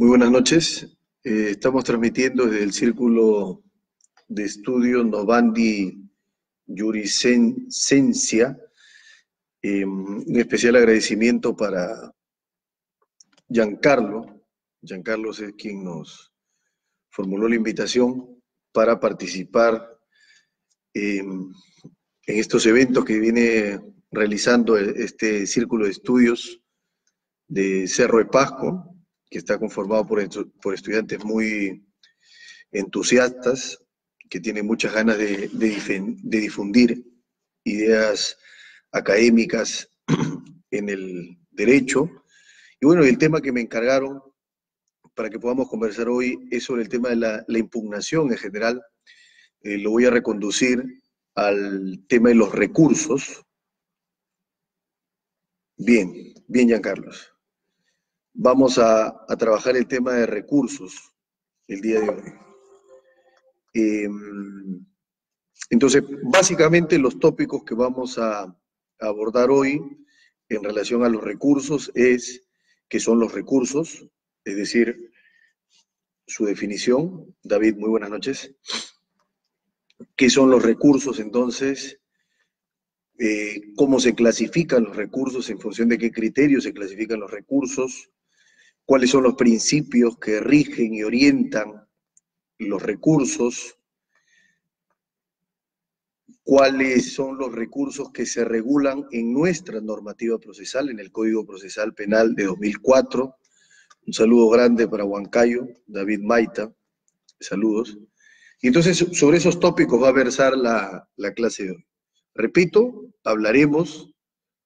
Muy buenas noches. Eh, estamos transmitiendo desde el Círculo de Estudio Novandi Jurisencia. Eh, un especial agradecimiento para Giancarlo. Giancarlo es quien nos formuló la invitación para participar en estos eventos que viene realizando este Círculo de Estudios de Cerro de Pasco, que está conformado por, por estudiantes muy entusiastas, que tienen muchas ganas de, de, difundir ideas académicas en el derecho. Y bueno, el tema que me encargaron para que podamos conversar hoy es sobre el tema de la, impugnación en general. Eh, lo voy a reconducir al tema de los recursos. Bien, bien, Giancarlos vamos a, trabajar el tema de recursos el día de hoy. Em, entonces, básicamente los tópicos que vamos a, abordar hoy en relación a los recursos es qué son los recursos, es decir, su definición. David, muy buenas noches. ¿Qué son los recursos entonces? Eh, ¿Cómo se clasifican los recursos? ¿En función de qué criterios se clasifican los recursos? Cuáles son los principios que rigen y orientan los recursos, cuáles son los recursos que se regulan en nuestra normativa procesal, en el Código Procesal Penal de 2004. Un saludo grande para Huancayo, David Maita, saludos. Y entonces sobre esos tópicos va a versar la, la clase de hoy. Repito, hablaremos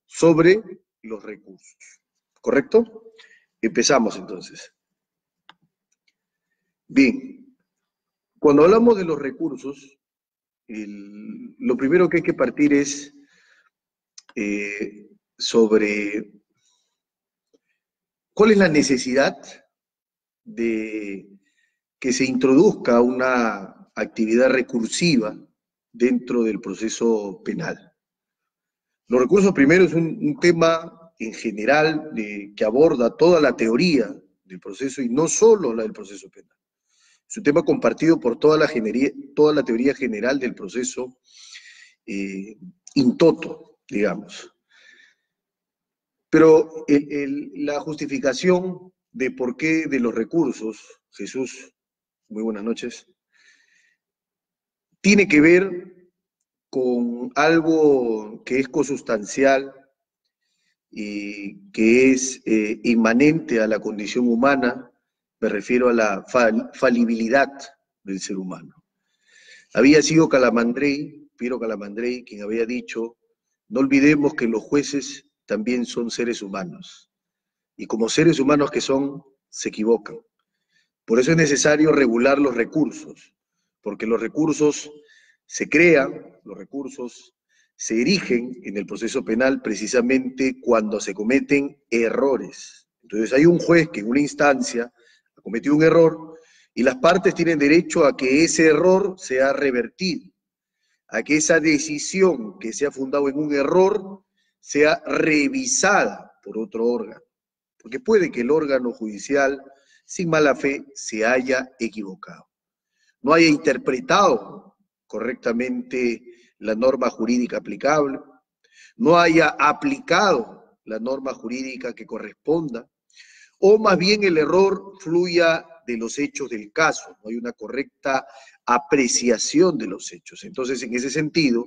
sobre los recursos, ¿correcto? Empezamos entonces. Bien, cuando hablamos de los recursos, lo primero que hay que partir es eh, sobre cuál es la necesidad de que se introduzca una actividad recursiva dentro del proceso penal. Los recursos primero es un tema en general que aborda toda la teoría del proceso y no solo la del proceso penal. Es un tema compartido por toda la, teoría general del proceso eh, in toto, digamos. Pero la justificación de por qué de los recursos, Jesús, muy buenas noches, tiene que ver con algo que es consustancial y que es eh, inmanente a la condición humana, me refiero a la falibilidad del ser humano. Había sido Calamandrei, Piero Calamandrei, quien había dicho, no olvidemos que los jueces también son seres humanos, y como seres humanos que son, se equivocan. Por eso es necesario regular los recursos, porque los recursos se crean, los recursos se erigen en el proceso penal precisamente cuando se cometen errores. Entonces hay un juez que en una instancia ha cometido un error y las partes tienen derecho a que ese error sea revertido, a que esa decisión que se ha fundado en un error sea revisada por otro órgano. Porque puede que el órgano judicial, sin mala fe, se haya equivocado. No haya interpretado correctamente la norma jurídica aplicable, no haya aplicado la norma jurídica que corresponda, o más bien el error fluya de los hechos del caso, no hay una correcta apreciación de los hechos. Entonces, en ese sentido,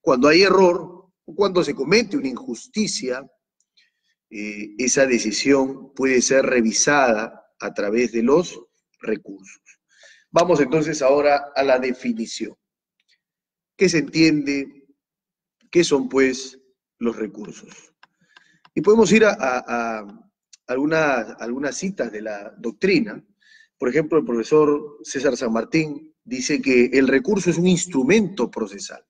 cuando hay error o cuando se comete una injusticia, eh, esa decisión puede ser revisada a través de los recursos. Vamos entonces ahora a la definición. ¿Qué se entiende? ¿Qué son, pues, los recursos? Y podemos ir a, algunas, citas de la doctrina. Por ejemplo, el profesor César San Martín dice que el recurso es un instrumento procesal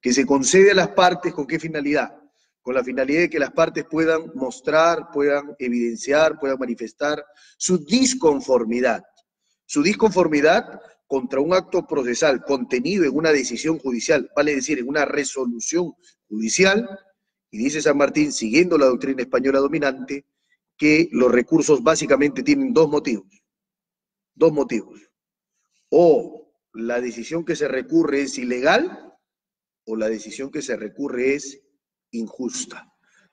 que se concede a las partes con qué finalidad? Con la finalidad de que las partes puedan mostrar, puedan evidenciar, puedan manifestar su disconformidad. Su disconformidad contra un acto procesal contenido en una decisión judicial, vale decir, en una resolución judicial, y dice San Martín, siguiendo la doctrina española dominante, que los recursos básicamente tienen dos motivos. dos motivos. O la decisión que se recurre es ilegal o la decisión que se recurre es injusta.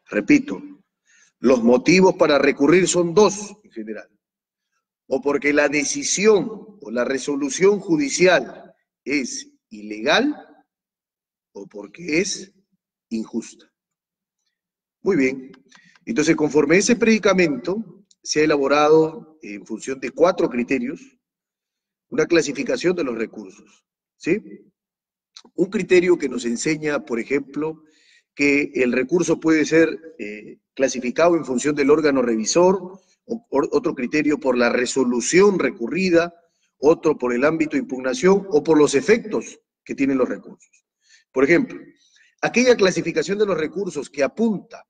Repito, los motivos para recurrir son dos en general. O porque la decisión o la resolución judicial es ilegal o porque es injusta. Muy bien. Entonces, conforme ese predicamento se ha elaborado en función de cuatro criterios, una clasificación de los recursos. ¿Sí? Un criterio que nos enseña, por ejemplo, que el recurso puede ser eh, clasificado en función del órgano revisor, otro criterio por la resolución recurrida, otro por el ámbito de impugnación o por los efectos que tienen los recursos. Por ejemplo, aquella clasificación de los recursos que apunta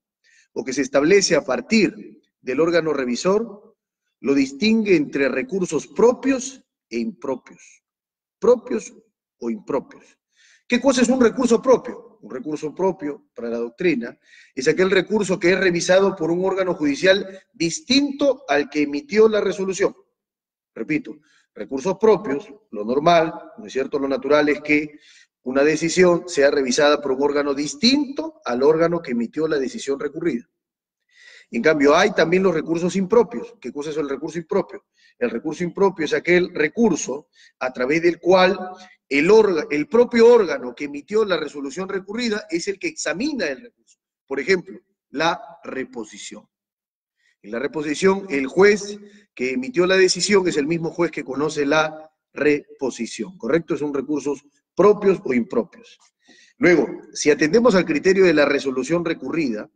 o que se establece a partir del órgano revisor, lo distingue entre recursos propios e impropios. Propios o impropios. ¿Qué cosa es un recurso propio? Un recurso propio para la doctrina es aquel recurso que es revisado por un órgano judicial distinto al que emitió la resolución. Repito, recursos propios, lo normal, ¿no es cierto? Lo natural es que una decisión sea revisada por un órgano distinto al órgano que emitió la decisión recurrida. En cambio, hay también los recursos impropios. ¿Qué cosa es el recurso impropio? El recurso impropio es aquel recurso a través del cual el, el propio órgano que emitió la resolución recurrida es el que examina el recurso. Por ejemplo, la reposición. En la reposición, el juez que emitió la decisión es el mismo juez que conoce la reposición, ¿correcto? Son recursos propios o impropios. Luego, si atendemos al criterio de la resolución recurrida,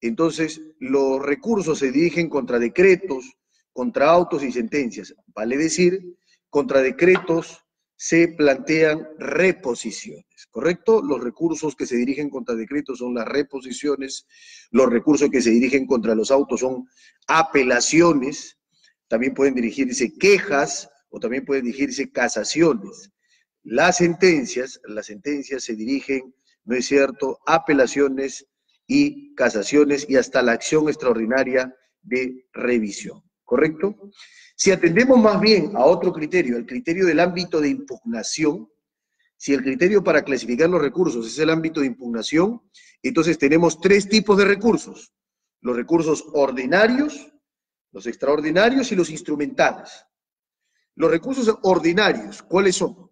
entonces los recursos se dirigen contra decretos, contra autos y sentencias. Vale decir, contra decretos se plantean reposiciones, ¿correcto? Los recursos que se dirigen contra decretos son las reposiciones, los recursos que se dirigen contra los autos son apelaciones, también pueden dirigirse quejas o también pueden dirigirse casaciones. Las sentencias, las sentencias se dirigen, ¿no es cierto?, apelaciones y casaciones y hasta la acción extraordinaria de revisión, ¿correcto? Si atendemos más bien a otro criterio, el criterio del ámbito de impugnación, si el criterio para clasificar los recursos es el ámbito de impugnación, entonces tenemos tres tipos de recursos. Los recursos ordinarios, los extraordinarios y los instrumentales. Los recursos ordinarios, ¿cuáles son?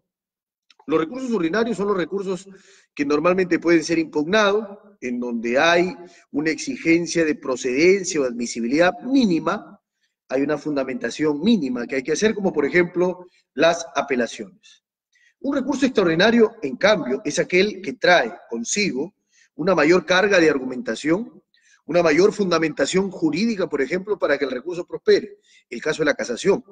Los recursos ordinarios son los recursos que normalmente pueden ser impugnados, en donde hay una exigencia de procedencia o admisibilidad mínima, hay una fundamentación mínima que hay que hacer, como por ejemplo las apelaciones. Un recurso extraordinario, en cambio, es aquel que trae consigo una mayor carga de argumentación, una mayor fundamentación jurídica, por ejemplo, para que el recurso prospere. El caso de la casación.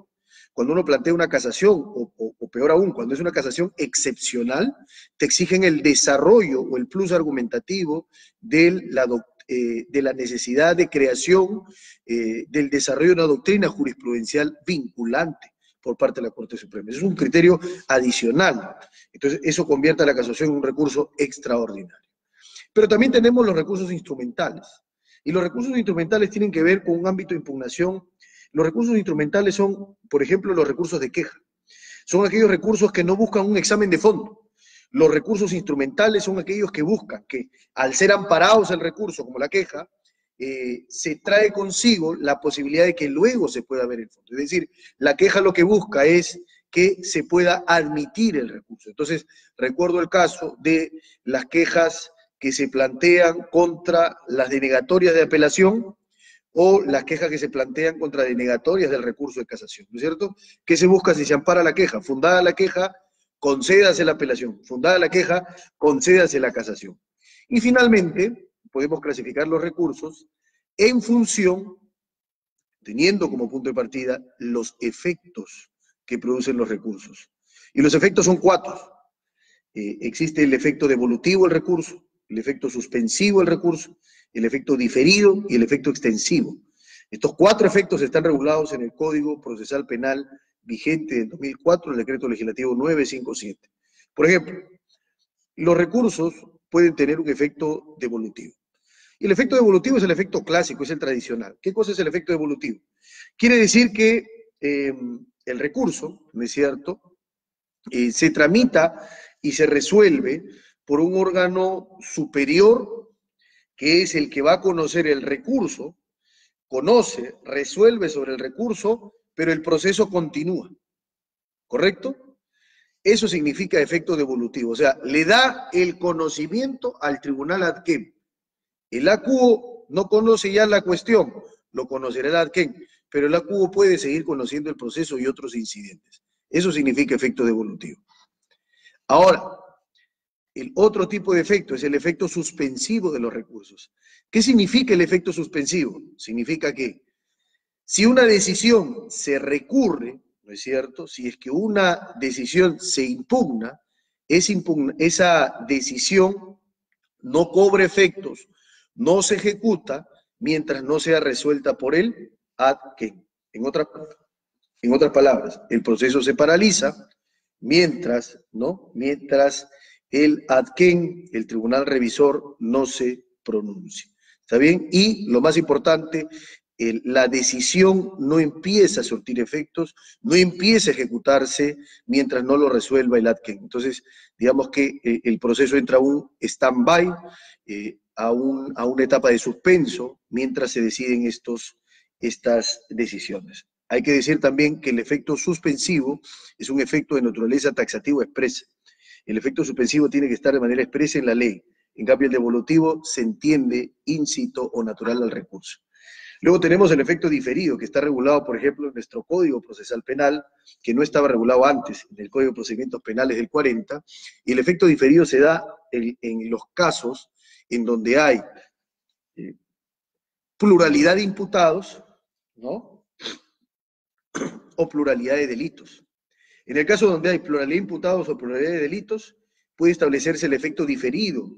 Cuando uno plantea una casación, o, peor aún, cuando es una casación excepcional, te exigen el desarrollo o el plus argumentativo de la, eh, de la necesidad de creación eh, del desarrollo de una doctrina jurisprudencial vinculante por parte de la Corte Suprema. es un criterio adicional. Entonces, eso convierte a la casación en un recurso extraordinario. Pero también tenemos los recursos instrumentales. Y los recursos instrumentales tienen que ver con un ámbito de impugnación. Los recursos instrumentales son, por ejemplo, los recursos de queja. Son aquellos recursos que no buscan un examen de fondo, los recursos instrumentales son aquellos que buscan que, al ser amparados el recurso, como la queja, eh, se trae consigo la posibilidad de que luego se pueda ver el fondo. Es decir, la queja lo que busca es que se pueda admitir el recurso. Entonces, recuerdo el caso de las quejas que se plantean contra las denegatorias de apelación o las quejas que se plantean contra denegatorias del recurso de casación, ¿no es cierto? ¿Qué se busca si se ampara la queja? Fundada la queja, concédase la apelación. Fundada la queja, concédase la casación. Y finalmente, podemos clasificar los recursos en función, teniendo como punto de partida los efectos que producen los recursos. Y los efectos son cuatro. Eh, existe el efecto devolutivo del recurso, el efecto suspensivo del recurso, el efecto diferido y el efecto extensivo. Estos cuatro efectos están regulados en el Código Procesal Penal vigente del 2004, el decreto legislativo 957. Por ejemplo, los recursos pueden tener un efecto devolutivo. Y el efecto devolutivo es el efecto clásico, es el tradicional. ¿Qué cosa es el efecto devolutivo? Quiere decir que eh, el recurso, ¿no es cierto? Eh, se tramita y se resuelve por un órgano superior, que es el que va a conocer el recurso, conoce, resuelve sobre el recurso, pero el proceso continúa. ¿Correcto? Eso significa efecto devolutivo, o sea, le da el conocimiento al tribunal adquem. El ACUO no conoce ya la cuestión, lo conocerá el adquem, pero el ACUO puede seguir conociendo el proceso y otros incidentes. Eso significa efecto devolutivo. Ahora, el otro tipo de efecto es el efecto suspensivo de los recursos. ¿Qué significa el efecto suspensivo? Significa que si una decisión se recurre, ¿no es cierto? Si es que una decisión se impugna, esa decisión no cobra efectos, no se ejecuta mientras no sea resuelta por él ad quem. En, en otras palabras, el proceso se paraliza mientras, ¿no? Mientras el adquén, el tribunal revisor, no se pronuncie. ¿Está bien? Y lo más importante, la decisión no empieza a surtir efectos, no empieza a ejecutarse mientras no lo resuelva el ADKEN. Entonces, digamos que eh, el proceso entra a un stand-by, eh, a, una etapa de suspenso, mientras se deciden estos, estas decisiones. Hay que decir también que el efecto suspensivo es un efecto de naturaleza taxativo expresa. El efecto suspensivo tiene que estar de manera expresa en la ley. En cambio, el devolutivo se entiende íncito o natural al recurso. Luego tenemos el efecto diferido, que está regulado, por ejemplo, en nuestro Código Procesal Penal, que no estaba regulado antes, en el Código de Procedimientos Penales del 40, y el efecto diferido se da en, los casos en donde hay eh, pluralidad de imputados, ¿no? O pluralidad de delitos. En el caso donde hay pluralidad de imputados o pluralidad de delitos, puede establecerse el efecto diferido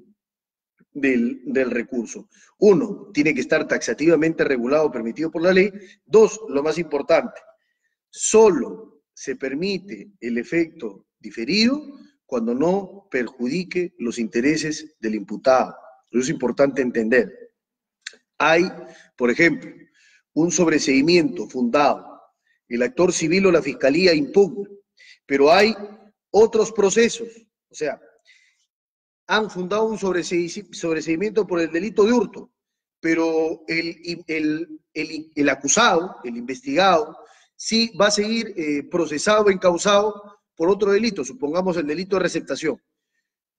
del, recurso. Uno, tiene que estar taxativamente regulado permitido por la ley. Dos, lo más importante, solo se permite el efecto diferido cuando no perjudique los intereses del imputado. Eso es importante entender. Hay, por ejemplo, un sobreseimiento fundado. El actor civil o la fiscalía impugna, pero hay otros procesos. O sea, han fundado un sobreseimiento por el delito de hurto, pero el, el, acusado, el investigado, sí va a seguir eh, procesado encausado por otro delito, supongamos el delito de receptación.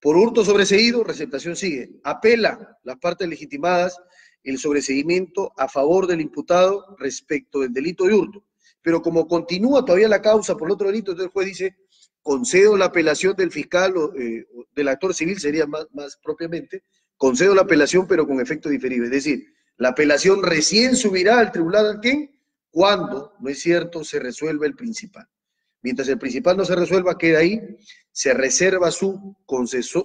Por hurto sobreseído, receptación sigue. Apela las partes legitimadas el sobreseimiento a favor del imputado respecto del delito de hurto. Pero como continúa todavía la causa por otro delito, entonces el juez dice, concedo la apelación del fiscal o eh, del actor civil, sería más, más propiamente, concedo la apelación pero con efecto diferido. Es decir, la apelación recién subirá al tribunal quién cuando, no es cierto, se resuelva el principal. Mientras el principal no se resuelva, queda ahí, se reserva su,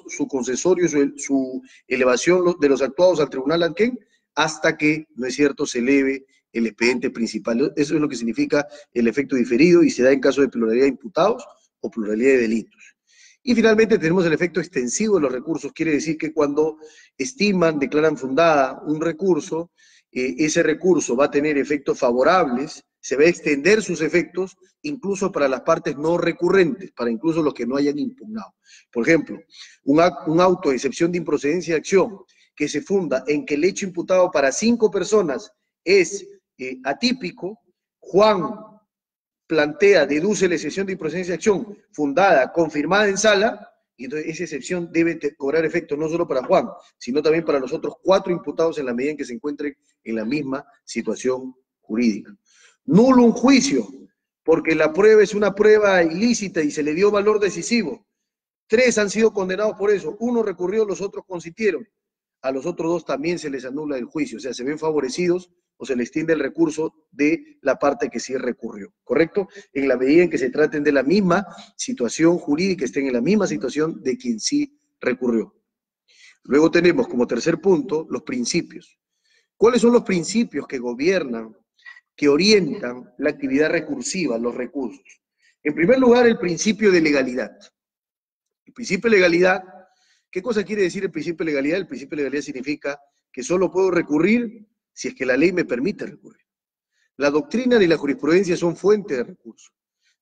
su concesorio, su, su, elevación de los actuados al tribunal Anquén, hasta que, no es cierto, se eleve el expediente principal. Eso es lo que significa el efecto diferido y se da en caso de pluralidad de imputados o pluralidad de delitos. Y finalmente tenemos el efecto extensivo de los recursos, quiere decir que cuando estiman, declaran fundada un recurso, eh, ese recurso va a tener efectos favorables, se va a extender sus efectos incluso para las partes no recurrentes, para incluso los que no hayan impugnado. Por ejemplo, un, auto de excepción de improcedencia de acción que se funda en que el hecho imputado para cinco personas es eh, atípico, Juan plantea, deduce la excepción de improcedencia de acción fundada, confirmada en sala, y entonces esa excepción debe cobrar efecto no solo para Juan, sino también para los otros cuatro imputados en la medida en que se encuentren en la misma situación jurídica. Nulo un juicio, porque la prueba es una prueba ilícita y se le dio valor decisivo. Tres han sido condenados por eso, uno recurrió, los otros consintieron. A los otros dos también se les anula el juicio, o sea, se ven favorecidos o se le extiende el recurso de la parte que sí recurrió, ¿correcto? En la medida en que se traten de la misma situación jurídica, estén en la misma situación de quien sí recurrió. Luego tenemos como tercer punto los principios. ¿Cuáles son los principios que gobiernan, que orientan la actividad recursiva, los recursos? En primer lugar, el principio de legalidad. El principio de legalidad, ¿qué cosa quiere decir el principio de legalidad? El principio de legalidad significa que solo puedo recurrir si es que la ley me permite recurrir. La doctrina y la jurisprudencia son fuente de recursos.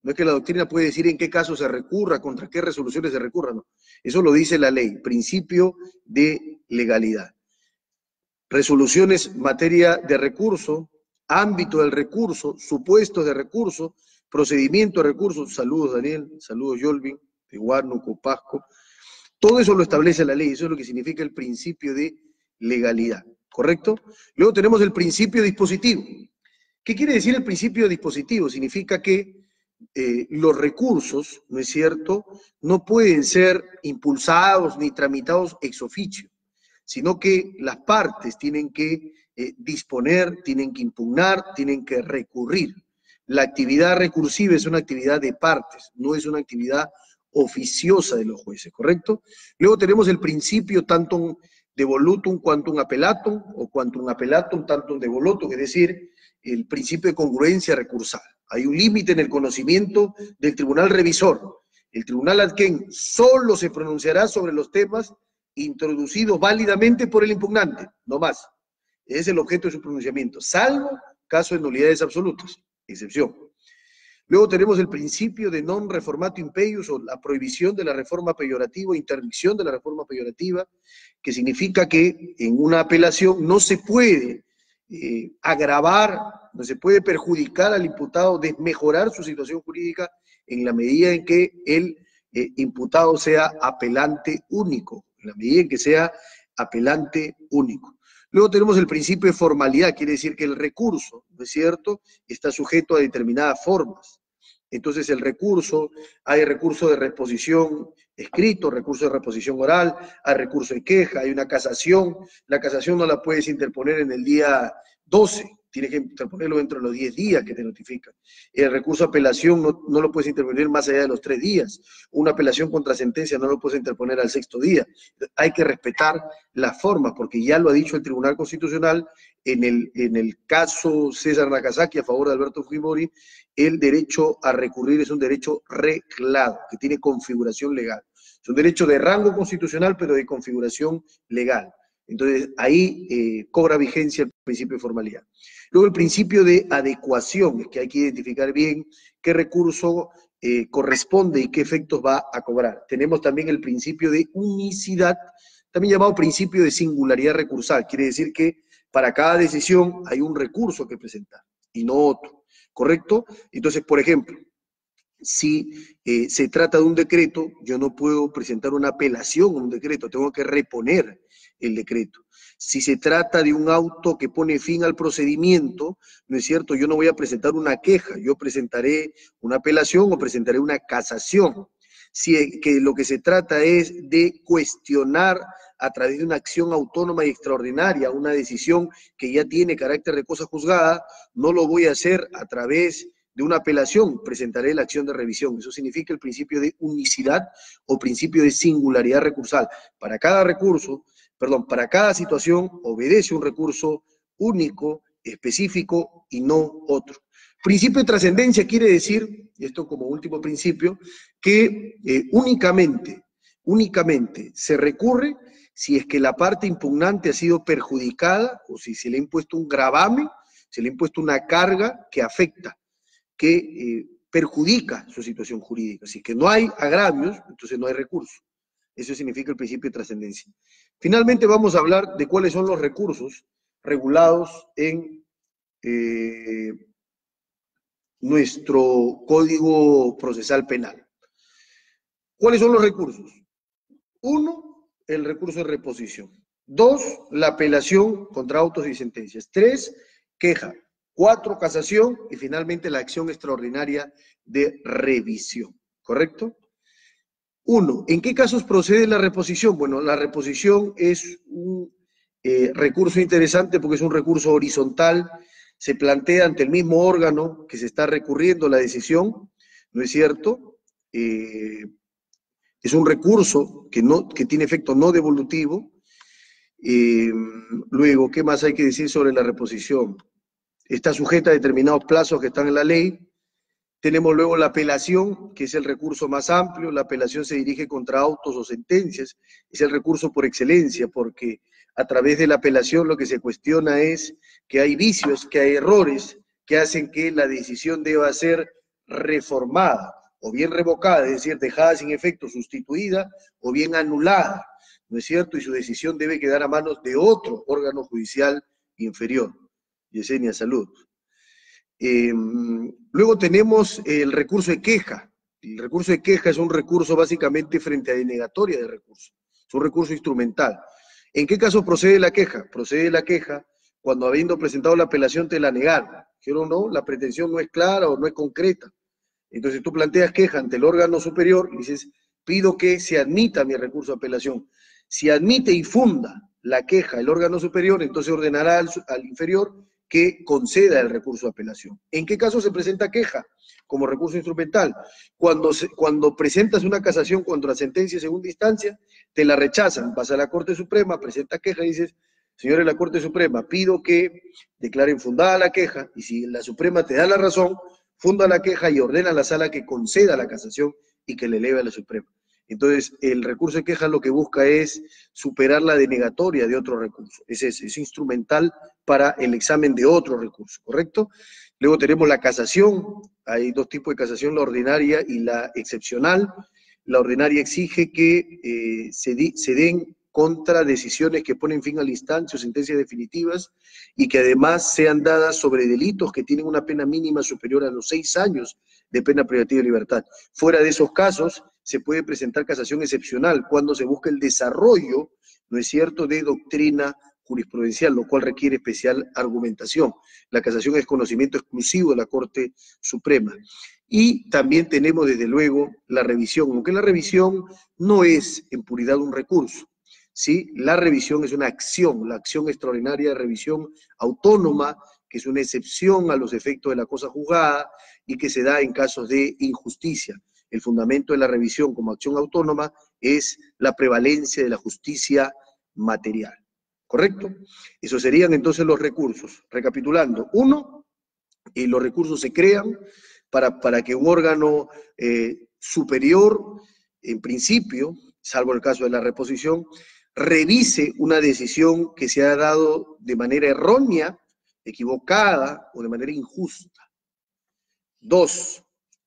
No es que la doctrina puede decir en qué caso se recurra, contra qué resoluciones se recurra, no. Eso lo dice la ley, principio de legalidad. Resoluciones materia de recurso, ámbito del recurso, supuestos de recurso, procedimiento de recurso. Saludos, Daniel. Saludos, Yolvin, de Huánuco, Pasco. Todo eso lo establece la ley. Eso es lo que significa el principio de legalidad. ¿Correcto? Luego tenemos el principio dispositivo. ¿Qué quiere decir el principio dispositivo? Significa que eh, los recursos, ¿no es cierto?, no pueden ser impulsados ni tramitados ex oficio, sino que las partes tienen que eh, disponer, tienen que impugnar, tienen que recurrir. La actividad recursiva es una actividad de partes, no es una actividad oficiosa de los jueces, ¿correcto? Luego tenemos el principio tantum devolutum quantum appellatum o quantum appellatum tantum devolutum, es decir, el principio de congruencia recursal. Hay un límite en el conocimiento del tribunal revisor. El tribunal adquén solo se pronunciará sobre los temas introducidos válidamente por el impugnante, no más. Es el objeto de su pronunciamiento, salvo caso de nulidades absolutas, excepción. Luego tenemos el principio de non reformato impeius o la prohibición de la reforma peyorativa, interdicción de la reforma peyorativa, que significa que en una apelación no se puede eh, agravar, no se puede perjudicar al imputado, desmejorar su situación jurídica en la medida en que el eh, imputado sea apelante único, en la medida en que sea apelante único. Luego tenemos el principio de formalidad, quiere decir que el recurso, ¿no es cierto?, está sujeto a determinadas formas. Entonces el recurso, hay recurso de reposición escrito, recurso de reposición oral, hay recurso de queja, hay una casación. La casación no la puedes interponer en el día 12, tienes que interponerlo dentro de los 10 días que te notifican. El recurso de apelación no, lo puedes interponer más allá de los 3 días. Una apelación contra sentencia no lo puedes interponer al sexto día. Hay que respetar las formas, porque ya lo ha dicho el Tribunal Constitucional en el, en el caso César Nakazaki a favor de Alberto Fujimori, el derecho a recurrir es un derecho reglado, que tiene configuración legal. Es un derecho de rango constitucional, pero de configuración legal. Entonces, ahí eh, cobra vigencia el principio de formalidad. Luego, el principio de adecuación, es que hay que identificar bien qué recurso eh, corresponde y qué efectos va a cobrar. Tenemos también el principio de unicidad, también llamado principio de singularidad recursal. Quiere decir que para cada decisión hay un recurso que presentar y no otro, ¿correcto? Entonces, por ejemplo, si eh, se trata de un decreto, yo no puedo presentar una apelación a un decreto, tengo que reponer el decreto. Si se trata de un auto que pone fin al procedimiento, ¿no es cierto? Yo no voy a presentar una queja, yo presentaré una apelación o presentaré una casación. Si que lo que se trata es de cuestionar a través de una acción autónoma y extraordinaria, una decisión que ya tiene carácter de cosa juzgada, no lo voy a hacer a través de una apelación, presentaré la acción de revisión. Eso significa el principio de unicidad o principio de singularidad recursal. Para cada recurso, perdón, para cada situación obedece un recurso único, específico y no otro. Principio de trascendencia quiere decir, esto como último principio, que eh, únicamente, únicamente se recurre si es que la parte impugnante ha sido perjudicada o si se le ha impuesto un gravamen, se le ha impuesto una carga que afecta, que eh, perjudica su situación jurídica. Si que no hay agravios, entonces no hay recurso. Eso significa el principio de trascendencia. Finalmente vamos a hablar de cuáles son los recursos regulados en eh, nuestro Código Procesal Penal. ¿Cuáles son los recursos? Uno, el recurso de reposición. Dos, la apelación contra autos y sentencias. Tres, queja. Cuatro, casación. Y finalmente la acción extraordinaria de revisión. ¿Correcto? Uno, ¿en qué casos procede la reposición? Bueno, la reposición es un eh, recurso interesante porque es un recurso horizontal, se plantea ante el mismo órgano que se está recurriendo la decisión, ¿no es cierto? Eh, es un recurso que, no, que tiene efecto no devolutivo. Eh, luego, ¿qué más hay que decir sobre la reposición? Está sujeta a determinados plazos que están en la ley, tenemos luego la apelación, que es el recurso más amplio. La apelación se dirige contra autos o sentencias. Es el recurso por excelencia, porque a través de la apelación lo que se cuestiona es que hay vicios, que hay errores que hacen que la decisión deba ser reformada o bien revocada, es decir, dejada sin efecto, sustituida o bien anulada, ¿no es cierto? Y su decisión debe quedar a manos de otro órgano judicial inferior. Yesenia, salud. Em, luego tenemos el recurso de queja. El recurso de queja es un recurso básicamente frente a denegatoria de recursos. Es un recurso instrumental. ¿En qué caso procede la queja? Procede la queja cuando habiendo presentado la apelación te la negaron. Quiero no, la pretensión no es clara o no es concreta. Entonces tú planteas queja ante el órgano superior y dices, pido que se admita mi recurso de apelación. Si admite y funda la queja el órgano superior, entonces ordenará al, al inferior que conceda el recurso de apelación. ¿En qué caso se presenta queja? Como recurso instrumental. Cuando, cuando presentas una casación contra sentencia de segunda instancia, te la rechazan, vas a la Corte Suprema, presenta queja y dices, señores la Corte Suprema, pido que declaren fundada la queja y si la Suprema te da la razón, funda la queja y ordena a la sala que conceda la casación y que le eleve a la Suprema. Entonces, el recurso de queja lo que busca es superar la denegatoria de otro recurso. Es, es instrumental para el examen de otro recurso, ¿correcto? Luego tenemos la casación. Hay dos tipos de casación, la ordinaria y la excepcional. La ordinaria exige que eh, se, se den contra decisiones que ponen fin al instante o sentencias definitivas y que además sean dadas sobre delitos que tienen una pena mínima superior a los seis años de pena privativa de libertad. Fuera de esos casos, se puede presentar casación excepcional cuando se busca el desarrollo, ¿no es cierto?, de doctrina jurisprudencial, lo cual requiere especial argumentación. La casación es conocimiento exclusivo de la Corte Suprema. Y también tenemos, desde luego, la revisión, aunque la revisión no es en puridad un recurso. ¿sí? La revisión es una acción, la acción extraordinaria de revisión autónoma, que es una excepción a los efectos de la cosa juzgada y que se da en casos de injusticia. El fundamento de la revisión como acción autónoma es la prevalencia de la justicia material. ¿Correcto? Esos serían entonces los recursos. Recapitulando, uno, eh, los recursos se crean para, para que un órgano eh, superior, en principio, salvo el caso de la reposición, revise una decisión que se ha dado de manera errónea, equivocada o de manera injusta. Dos,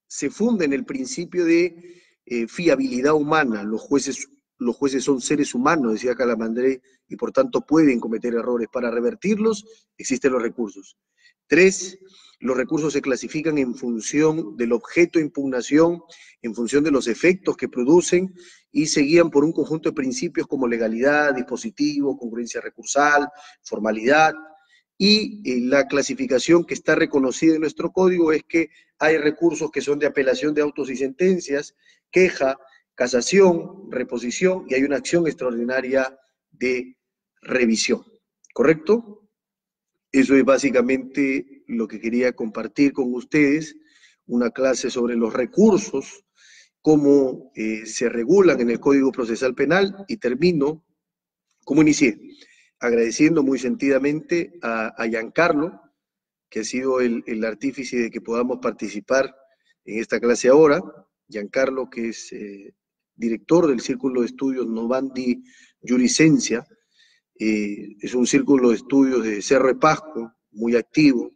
se funde en el principio de eh, fiabilidad humana. Los jueces, los jueces son seres humanos, decía Calamandré, y por tanto pueden cometer errores. Para revertirlos existen los recursos. Tres, los recursos se clasifican en función del objeto de impugnación, en función de los efectos que producen y se guían por un conjunto de principios como legalidad, dispositivo, congruencia recursal, formalidad. Y eh, la clasificación que está reconocida en nuestro código es que hay recursos que son de apelación de autos y sentencias, queja, casación, reposición y hay una acción extraordinaria de revisión. ¿Correcto? Eso es básicamente lo que quería compartir con ustedes, una clase sobre los recursos, cómo eh, se regulan en el Código Procesal Penal y termino como inicié, agradeciendo muy sentidamente a, Giancarlo, que ha sido el, artífice de que podamos participar en esta clase ahora, Giancarlo, que es eh, director del Círculo de Estudios Novandi Juricencia, eh, es un círculo de estudios de Cerro de Pasco, muy activo,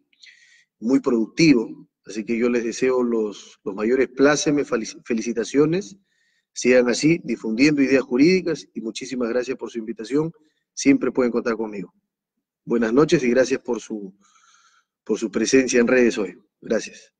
muy productivo, así que yo les deseo los, los mayores plácemes, felicitaciones, sigan así, difundiendo ideas jurídicas y muchísimas gracias por su invitación, siempre pueden contar conmigo. Buenas noches y gracias por su, por su presencia en redes hoy. Gracias.